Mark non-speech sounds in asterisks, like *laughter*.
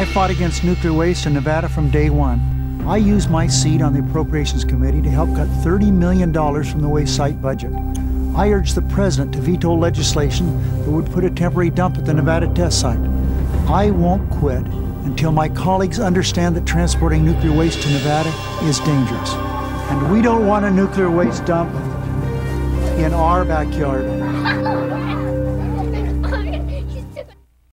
I fought against nuclear waste in Nevada from day one. I used my seat on the Appropriations Committee to help cut $30 million from the waste site budget. I urged the President to veto legislation that would put a temporary dump at the Nevada test site. I won't quit until my colleagues understand that transporting nuclear waste to Nevada is dangerous. And we don't want a nuclear waste dump in our backyard. *laughs*